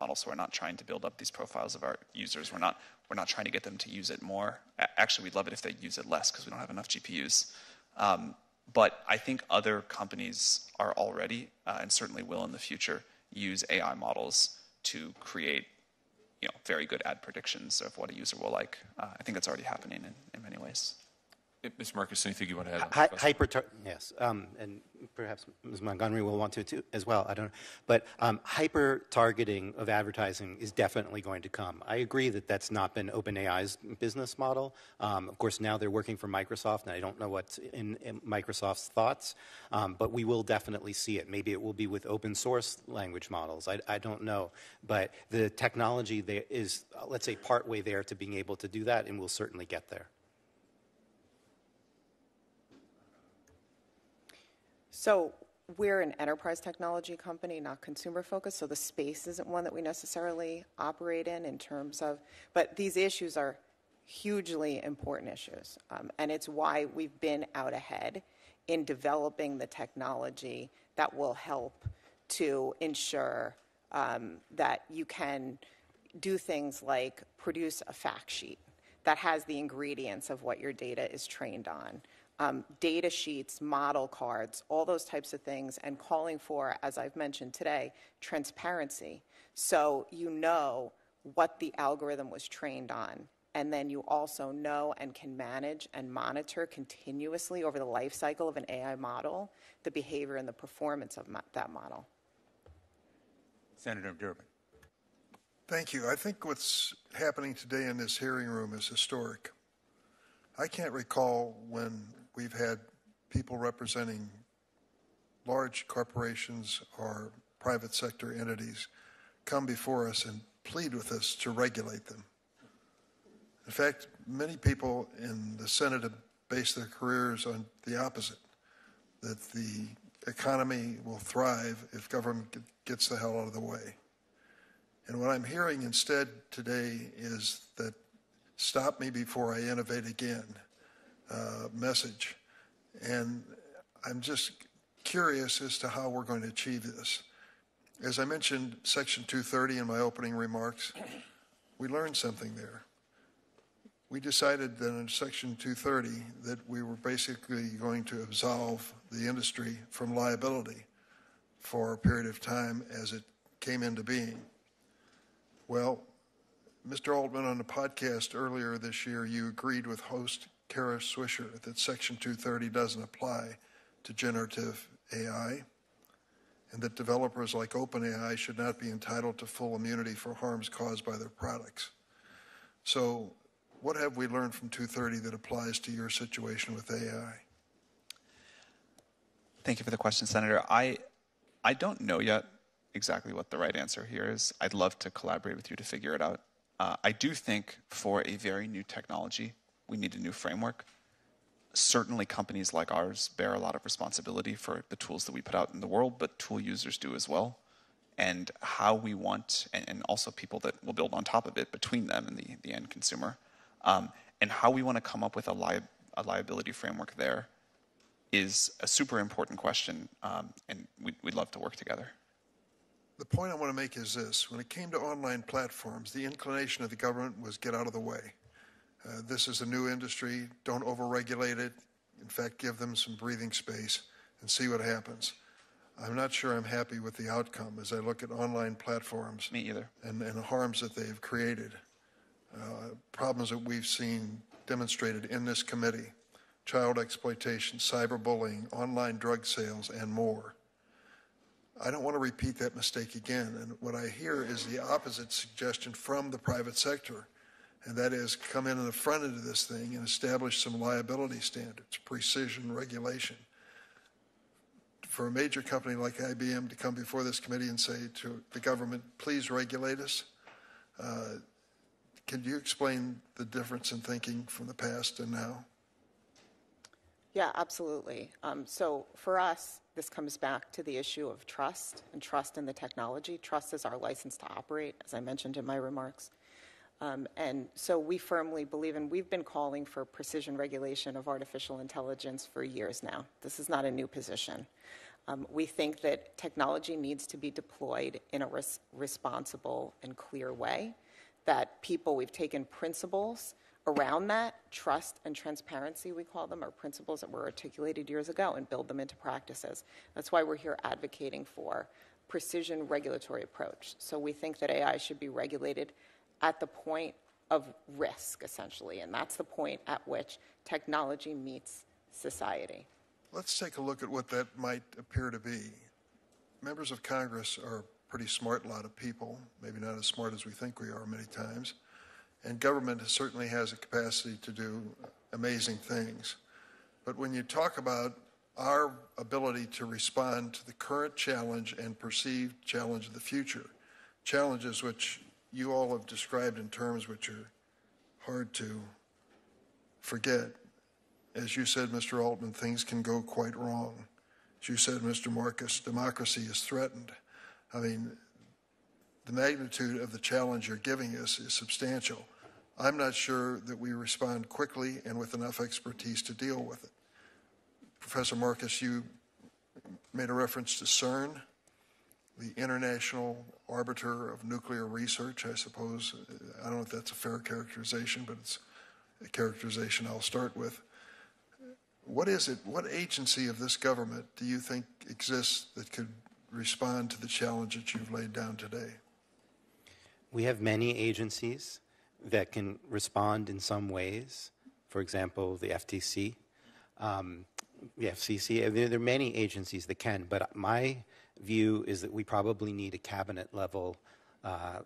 model, so we're not trying to build up these profiles of our users. We're not we're not trying to get them to use it more. Actually, we'd love it if they use it less because we don't have enough GPUs. Um, but I think other companies are already, uh, and certainly will in the future, use AI models to create you know, very good ad predictions of what a user will like. Uh, I think that's already happening in, in many ways. Ms. Marcus, anything you want to add? Hi, hyper, yes, um, and perhaps Ms. Montgomery will want to too, as well. I don't know, but um, hyper targeting of advertising is definitely going to come. I agree that that's not been OpenAI's business model. Um, of course, now they're working for Microsoft, and I don't know what's in, in Microsoft's thoughts, um, but we will definitely see it. Maybe it will be with open source language models. I, I don't know, but the technology there is, let's say, partway there to being able to do that, and we'll certainly get there. So we're an enterprise technology company, not consumer focused, so the space isn't one that we necessarily operate in in terms of, but these issues are hugely important issues. Um, and it's why we've been out ahead in developing the technology that will help to ensure um, that you can do things like produce a fact sheet that has the ingredients of what your data is trained on um, data sheets, model cards, all those types of things, and calling for, as I've mentioned today, transparency. So you know what the algorithm was trained on. And then you also know and can manage and monitor continuously over the life cycle of an AI model the behavior and the performance of that model. Senator Durbin. Thank you. I think what's happening today in this hearing room is historic. I can't recall when we've had people representing large corporations or private sector entities come before us and plead with us to regulate them. In fact, many people in the Senate have based their careers on the opposite that the economy will thrive if government gets the hell out of the way. And what I'm hearing instead today is that stop me before I innovate again uh, message. And I'm just curious as to how we're going to achieve this. As I mentioned Section 230 in my opening remarks, we learned something there. We decided that in Section 230 that we were basically going to absolve the industry from liability for a period of time as it came into being. Well, Mr. Altman, on the podcast earlier this year, you agreed with host Kara Swisher that Section 230 doesn't apply to generative AI and that developers like OpenAI should not be entitled to full immunity for harms caused by their products. So, what have we learned from 230 that applies to your situation with AI? Thank you for the question, Senator. I, I don't know yet exactly what the right answer here is. I'd love to collaborate with you to figure it out. Uh, I do think for a very new technology, we need a new framework. Certainly, companies like ours bear a lot of responsibility for the tools that we put out in the world, but tool users do as well. And how we want, and, also people that will build on top of it between them and the, the end consumer, um, and how we want to come up with a, li- a liability framework there is a super important question, um, and we'd, we'd love to work together. The point I want to make is this when it came to online platforms, the inclination of the government was get out of the way. Uh, this is a new industry. Don't overregulate it. In fact, give them some breathing space and see what happens. I'm not sure I'm happy with the outcome as I look at online platforms. Me either. And, and the harms that they've created. Uh, problems that we've seen demonstrated in this committee child exploitation, cyberbullying, online drug sales, and more. I don't want to repeat that mistake again. And what I hear is the opposite suggestion from the private sector and that is come in on the front end of this thing and establish some liability standards, precision regulation. For a major company like IBM to come before this committee and say to the government, please regulate us, uh, can you explain the difference in thinking from the past and now? Yeah, absolutely. Um, so for us, this comes back to the issue of trust and trust in the technology. Trust is our license to operate, as I mentioned in my remarks. Um, and so we firmly believe, and we've been calling for precision regulation of artificial intelligence for years now. This is not a new position. Um, we think that technology needs to be deployed in a res- responsible and clear way. That people, we've taken principles around that, trust and transparency, we call them, are principles that were articulated years ago, and build them into practices. That's why we're here advocating for precision regulatory approach. So we think that AI should be regulated at the point of risk, essentially, and that's the point at which technology meets society. Let's take a look at what that might appear to be. Members of Congress are a pretty smart lot of people, maybe not as smart as we think we are many times, and government certainly has a capacity to do amazing things. But when you talk about our ability to respond to the current challenge and perceived challenge of the future, challenges which you all have described in terms which are hard to forget. As you said, Mr. Altman, things can go quite wrong. As you said, Mr. Marcus, democracy is threatened. I mean, the magnitude of the challenge you're giving us is substantial. I'm not sure that we respond quickly and with enough expertise to deal with it. Professor Marcus, you made a reference to CERN, the International Arbiter of Nuclear Research, I suppose. I don't know if that's a fair characterization, but it's a characterization I'll start with. What is it, what agency of this government do you think exists that could respond to the challenge that you've laid down today? We have many agencies that can respond in some ways. For example, the FTC, um, the FCC. There, there, are many agencies that can, but my view is that we probably need a cabinet level uh,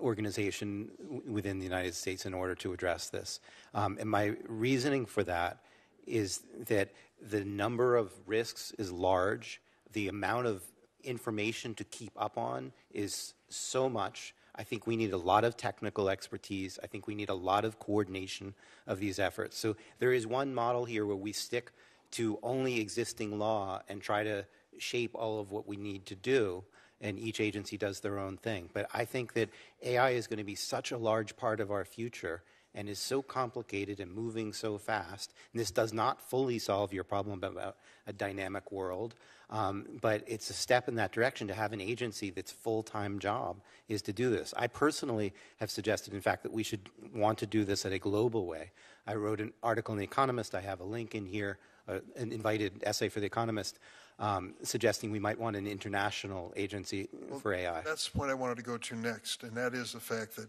organization within the United States in order to address this. Um, and my reasoning for that is that the number of risks is large, the amount of information to keep up on is so much. I think we need a lot of technical expertise. I think we need a lot of coordination of these efforts. So there is one model here where we stick to only existing law and try to shape all of what we need to do and each agency does their own thing. But I think that AI is going to be such a large part of our future and is so complicated and moving so fast. And this does not fully solve your problem about a dynamic world, um, but it's a step in that direction to have an agency that's full-time job is to do this. I personally have suggested, in fact, that we should want to do this in a global way. I wrote an article in The Economist. I have a link in here, uh, an invited essay for The Economist um, suggesting we might want an international agency well, for AI. That's what I wanted to go to next, and that is the fact that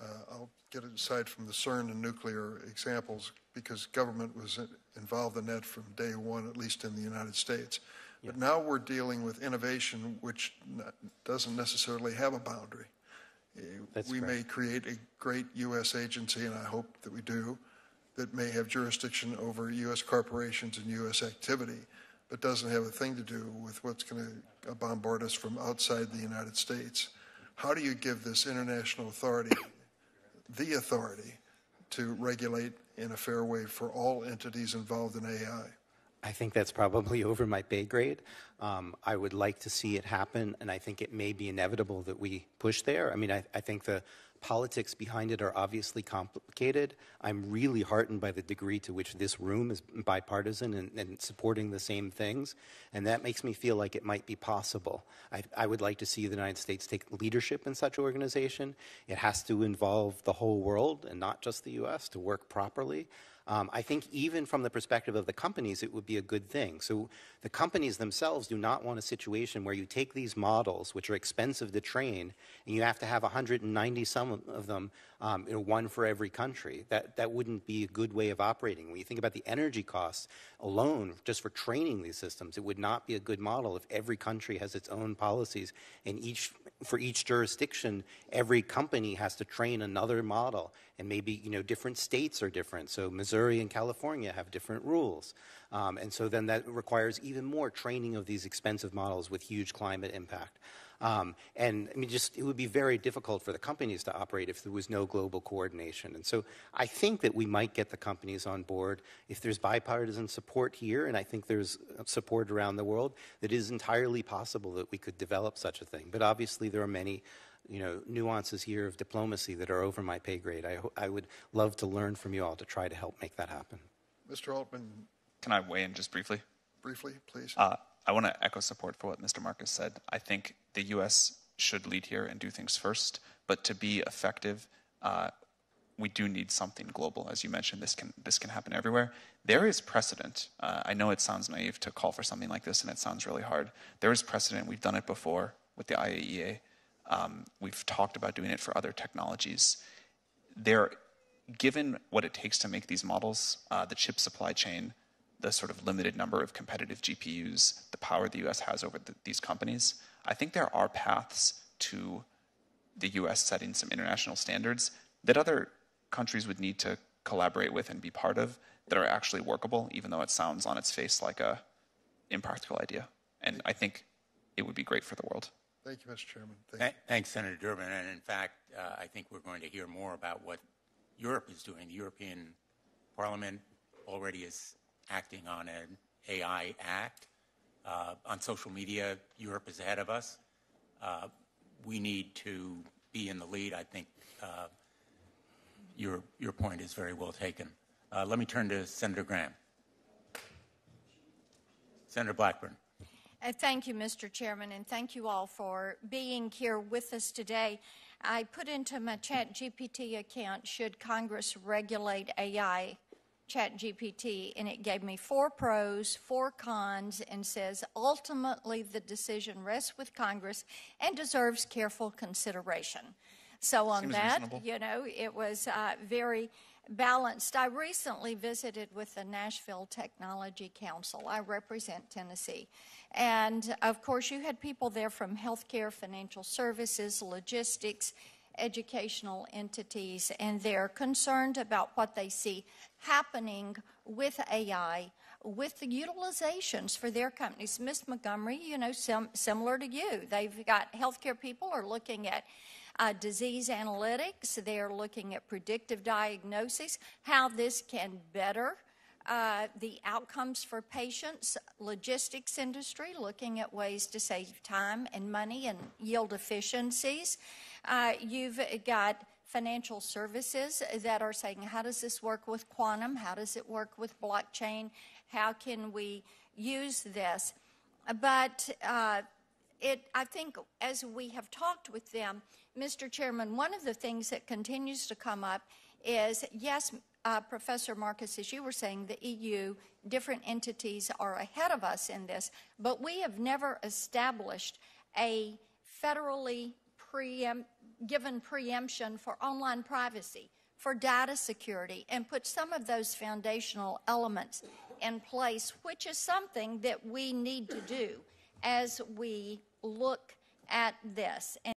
uh, I'll get it aside from the CERN and nuclear examples because government was involved in that from day one, at least in the United States. But now we're dealing with innovation which doesn't necessarily have a boundary. Uh, That's we correct. may create a great U.S. agency, and I hope that we do, that may have jurisdiction over U.S. corporations and U.S. activity but doesn't have a thing to do with what's going to bombard us from outside the United States. How do you give this international authority the authority to regulate in a fair way for all entities involved in AI? I think that's probably over my pay grade. Um, I would like to see it happen, and I think it may be inevitable that we push there. I mean, I, I think the politics behind it are obviously complicated. I'm really heartened by the degree to which this room is bipartisan and, and supporting the same things, and that makes me feel like it might be possible. I, I, would like to see the United States take leadership in such organization. It has to involve the whole world and not just the U.S. to work properly. Um, I think even from the perspective of the companies, it would be a good thing. So the companies themselves do not want a situation where you take these models, which are expensive to train, and you have to have 190 some of them, um, you know, one for every country. That, that wouldn't be a good way of operating. When you think about the energy costs alone, just for training these systems, it would not be a good model if every country has its own policies, and each, for each jurisdiction, every company has to train another model and maybe you know different states are different. So Missouri and California have different rules, um, and so then that requires even more training of these expensive models with huge climate impact. Um, and I mean, just it would be very difficult for the companies to operate if there was no global coordination. And so I think that we might get the companies on board if there's bipartisan support here, and I think there's support around the world. That is entirely possible that we could develop such a thing. But obviously, there are many you know, nuances here of diplomacy that are over my pay grade. I, I would love to learn from you all to try to help make that happen. Mr. Altman. Can I weigh in just briefly? Briefly, please. Uh, I want to echo support for what Mr. Marcus said. I think the U.S. should lead here and do things first, but to be effective, uh, we do need something global. As you mentioned, this can this can happen everywhere. There is precedent. Uh, I know it sounds naive to call for something like this, and it sounds really hard. There is precedent. We've done it before with the IAEA. Um, we've talked about doing it for other technologies. There, given what it takes to make these models, uh, the chip supply chain, the sort of limited number of competitive GPUs, the power the US has over the, these companies, I think there are paths to the US setting some international standards that other countries would need to collaborate with and be part of that are actually workable, even though it sounds on its face like a impractical idea. And I think it would be great for the world. Thank you, Mr. Chairman. Thank Th- Thanks, Senator Durbin. And in fact, uh, I think we're going to hear more about what Europe is doing. The European Parliament already is acting on an AI Act. Uh, on social media, Europe is ahead of us. Uh, we need to be in the lead. I think uh, your, your point is very well taken. Uh, let me turn to Senator Graham. Senator Blackburn. Uh, Thank you, Mr. Chairman, and thank you all for being here with us today. I put into my ChatGPT account, should Congress regulate AI ChatGPT, and it gave me four pros, four cons, and says ultimately the decision rests with Congress and deserves careful consideration. So on Seems that, reasonable. you know, it was uh, very balanced. I recently visited with the Nashville Technology Council. I represent Tennessee. And of course, you had people there from healthcare, financial services, logistics, educational entities, and they're concerned about what they see happening with AI, with the utilizations for their companies. Ms. Montgomery, you know, sim- similar to you, they've got healthcare people are looking at uh, disease analytics, they're looking at predictive diagnosis, how this can better uh, the outcomes for patients, logistics industry, looking at ways to save time and money and yield efficiencies. Uh, you've got financial services that are saying, how does this work with quantum? How does it work with blockchain? How can we use this? But uh, it, I think as we have talked with them, Mr. Chairman, one of the things that continues to come up is yes, uh, Professor Marcus, as you were saying, the EU, different entities are ahead of us in this, but we have never established a federally given preemption for online privacy, for data security, and put some of those foundational elements in place, which is something that we need to do as we look at this. And